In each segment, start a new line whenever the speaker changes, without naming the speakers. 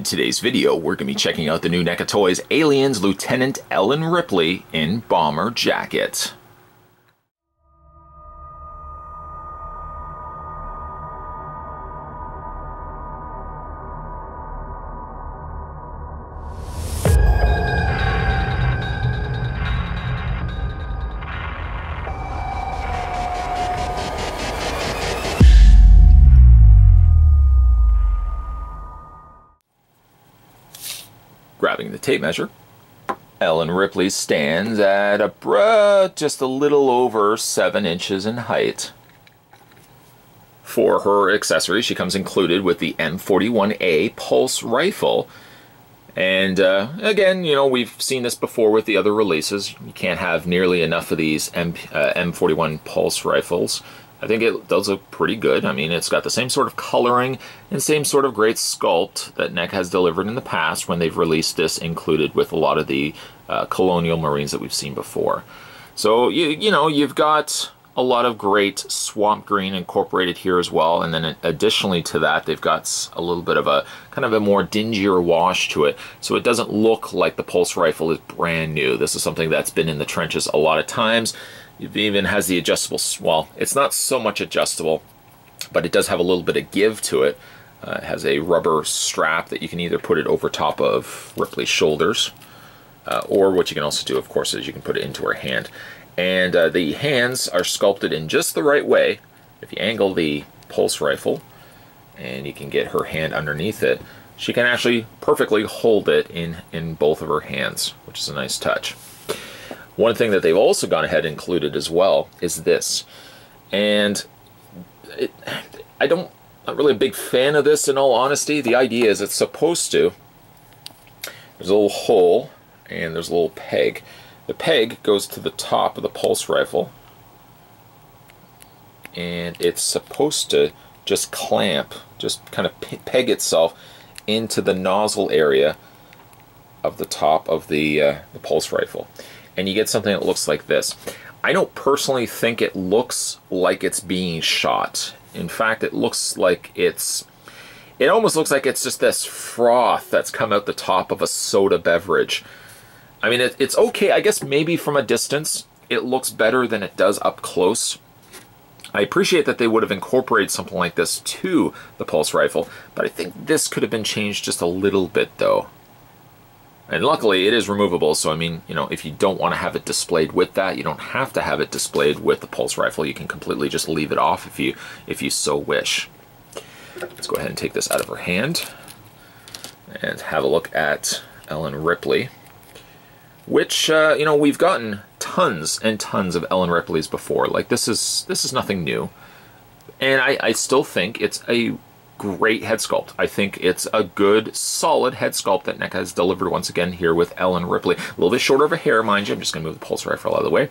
In today's video, we're going to be checking out the new NECA Toys Aliens Lieutenant Ellen Ripley in Bomber Jacket. Grabbing the tape measure, Ellen Ripley stands at a just a little over 7 inches in height. For her accessory, she comes included with the M41A pulse rifle. And uh, again, you know, we've seen this before with the other releases. You can't have nearly enough of these M, uh, M41 pulse rifles. I think it does look pretty good. I mean, it's got the same sort of coloring and same sort of great sculpt that NECA has delivered in the past when they've released this included with a lot of the uh, Colonial Marines that we've seen before. So, you, you know, you've got a lot of great swamp green incorporated here as well. And then additionally to that, they've got a little bit of a kind of a more dingier wash to it. So it doesn't look like the pulse rifle is brand new. This is something that's been in the trenches a lot of times. It even has the adjustable, well, it's not so much adjustable, but it does have a little bit of give to it. Uh, it has a rubber strap that you can either put it over top of Ripley's shoulders, uh, or what you can also do, of course, is you can put it into her hand. And uh, the hands are sculpted in just the right way. If you angle the pulse rifle, and you can get her hand underneath it, she can actually perfectly hold it in, in both of her hands, which is a nice touch. One thing that they've also gone ahead and included as well is this. And it, I don't, not really a big fan of this in all honesty. The idea is it's supposed to, there's a little hole and there's a little peg. The peg goes to the top of the pulse rifle and it's supposed to just clamp, just kind of peg itself into the nozzle area of the top of the, uh, the pulse rifle and you get something that looks like this. I don't personally think it looks like it's being shot. In fact, it looks like it's, it almost looks like it's just this froth that's come out the top of a soda beverage. I mean, it, it's okay. I guess maybe from a distance, it looks better than it does up close. I appreciate that they would have incorporated something like this to the pulse rifle, but I think this could have been changed just a little bit though. And luckily it is removable, so I mean, you know, if you don't want to have it displayed with that, you don't have to have it displayed with the pulse rifle. You can completely just leave it off if you if you so wish. Let's go ahead and take this out of her hand and have a look at Ellen Ripley, which uh, you know we've gotten tons and tons of Ellen Ripleys before. Like this is this is nothing new, and I, I still think it's a great head sculpt. I think it's a good, solid head sculpt that NECA has delivered once again here with Ellen Ripley. A little bit shorter of a hair, mind you. I'm just going to move the pulse rifle out of the way.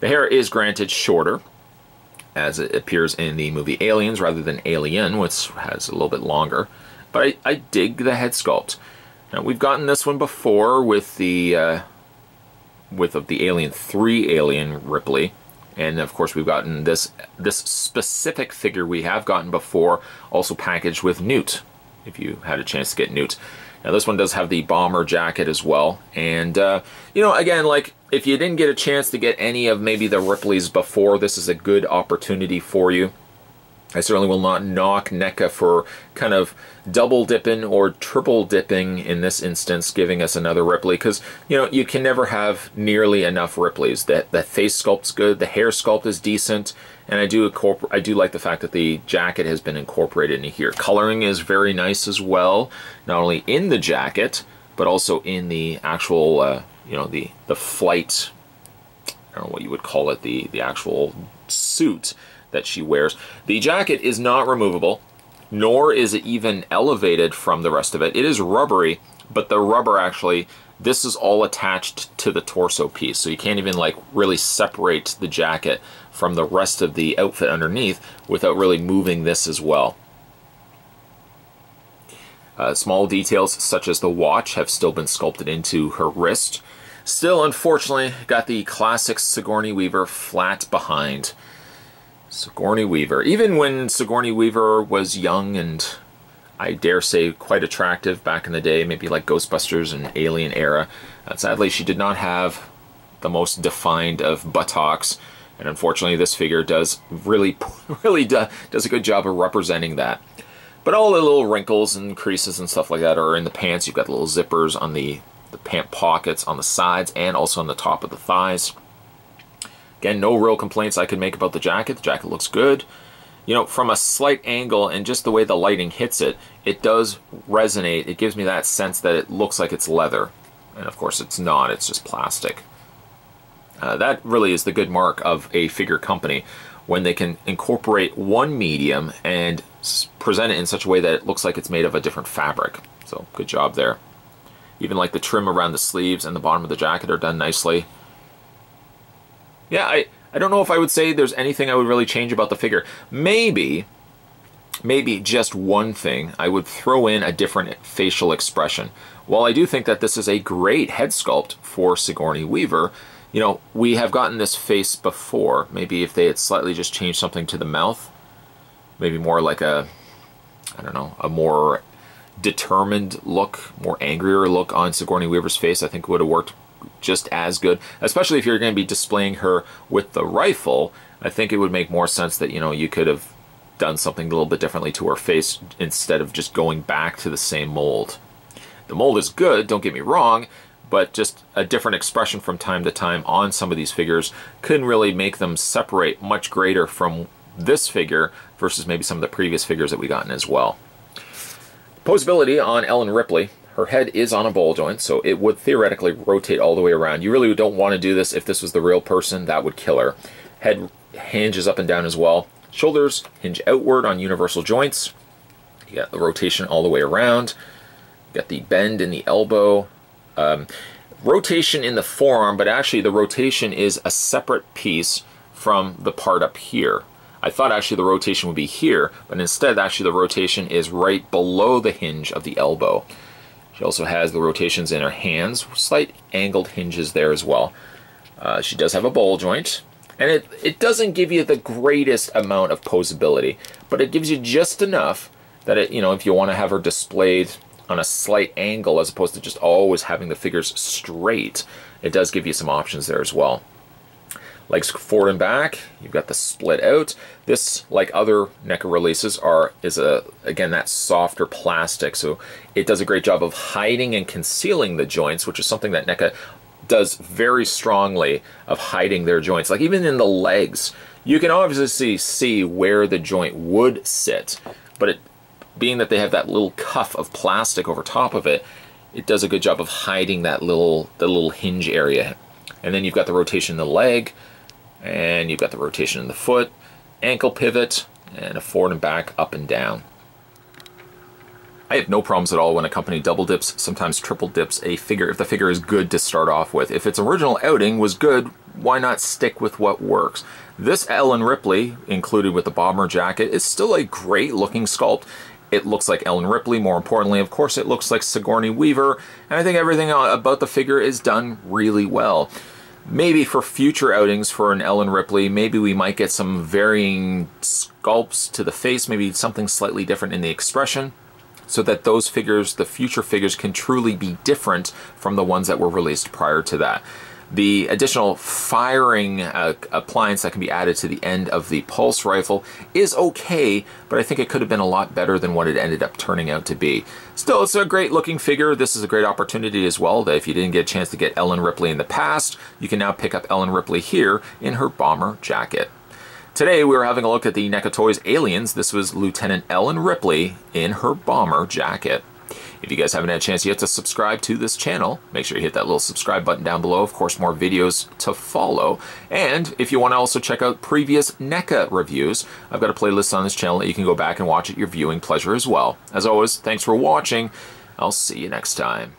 The hair is granted shorter, as it appears in the movie Aliens rather than Alien, which has a little bit longer. But I, I dig the head sculpt. Now, we've gotten this one before with the uh, with of the Alien 3 Alien Ripley. And of course, we've gotten this this specific figure we have gotten before, also packaged with Newt, if you had a chance to get Newt. Now this one does have the bomber jacket as well. And, uh, you know, again, like, if you didn't get a chance to get any of maybe the Ripleys before, this is a good opportunity for you. I certainly will not knock NECA for kind of double dipping or triple dipping in this instance, giving us another Ripley, because, you know, you can never have nearly enough Ripleys. That the face sculpt's good, the hair sculpt is decent, and I do I do like the fact that the jacket has been incorporated in here. Coloring is very nice as well, not only in the jacket, but also in the actual, uh, you know, the, the flight, I don't know what you would call it, the, the actual suit that she wears. The jacket is not removable, nor is it even elevated from the rest of it. It is rubbery, but the rubber actually, this is all attached to the torso piece, so you can't even like really separate the jacket from the rest of the outfit underneath without really moving this as well. Uh, small details such as the watch have still been sculpted into her wrist. Still, unfortunately, got the classic Sigourney Weaver flat behind. Sigourney Weaver. Even when Sigourney Weaver was young and I dare say, quite attractive back in the day, maybe like Ghostbusters and Alien era. Uh, sadly, she did not have the most defined of buttocks, and unfortunately, this figure does really, really do, does a good job of representing that. But all the little wrinkles and creases and stuff like that are in the pants. You've got little zippers on the, the pant pockets on the sides and also on the top of the thighs. Again, no real complaints I could make about the jacket. The jacket looks good you know, from a slight angle and just the way the lighting hits it, it does resonate. It gives me that sense that it looks like it's leather. And of course it's not, it's just plastic. Uh, that really is the good mark of a figure company when they can incorporate one medium and present it in such a way that it looks like it's made of a different fabric. So good job there. Even like the trim around the sleeves and the bottom of the jacket are done nicely. Yeah, I, I don't know if I would say there's anything I would really change about the figure. Maybe, maybe just one thing, I would throw in a different facial expression. While I do think that this is a great head sculpt for Sigourney Weaver, you know, we have gotten this face before. Maybe if they had slightly just changed something to the mouth, maybe more like a, I don't know, a more determined look, more angrier look on Sigourney Weaver's face, I think it would have worked just as good, especially if you're going to be displaying her with the rifle. I think it would make more sense that, you know, you could have done something a little bit differently to her face instead of just going back to the same mold. The mold is good, don't get me wrong, but just a different expression from time to time on some of these figures couldn't really make them separate much greater from this figure versus maybe some of the previous figures that we've gotten as well. Posability on Ellen Ripley. Her head is on a ball joint, so it would theoretically rotate all the way around. You really don't want to do this if this was the real person. That would kill her. Head hinges up and down as well. Shoulders hinge outward on universal joints. You got the rotation all the way around. You got the bend in the elbow. Um, rotation in the forearm, but actually the rotation is a separate piece from the part up here. I thought actually the rotation would be here, but instead actually the rotation is right below the hinge of the elbow. She also has the rotations in her hands, slight angled hinges there as well. Uh, she does have a ball joint, and it, it doesn't give you the greatest amount of posability, but it gives you just enough that it, you know, if you want to have her displayed on a slight angle as opposed to just always having the figures straight, it does give you some options there as well. Legs forward and back, you've got the split out. This, like other NECA releases, are is a again that softer plastic, so it does a great job of hiding and concealing the joints, which is something that NECA does very strongly of hiding their joints. Like even in the legs, you can obviously see where the joint would sit, but it, being that they have that little cuff of plastic over top of it, it does a good job of hiding that little the little hinge area. And then you've got the rotation in the leg, and you've got the rotation in the foot, ankle pivot, and a forward and back, up and down. I have no problems at all when a company double dips, sometimes triple dips a figure if the figure is good to start off with. If its original outing was good, why not stick with what works? This Ellen Ripley, included with the bomber jacket, is still a great looking sculpt. It looks like Ellen Ripley, more importantly, of course, it looks like Sigourney Weaver, and I think everything about the figure is done really well maybe for future outings for an Ellen Ripley, maybe we might get some varying sculpts to the face, maybe something slightly different in the expression, so that those figures, the future figures, can truly be different from the ones that were released prior to that. The additional firing uh, appliance that can be added to the end of the pulse rifle is okay, but I think it could have been a lot better than what it ended up turning out to be. Still, it's a great looking figure. This is a great opportunity as well that if you didn't get a chance to get Ellen Ripley in the past, you can now pick up Ellen Ripley here in her bomber jacket. Today we were having a look at the NECA Toys Aliens. This was Lieutenant Ellen Ripley in her bomber jacket. If you guys haven't had a chance yet to subscribe to this channel, make sure you hit that little subscribe button down below. Of course, more videos to follow. And if you want to also check out previous NECA reviews, I've got a playlist on this channel that you can go back and watch at your viewing pleasure as well. As always, thanks for watching. I'll see you next time.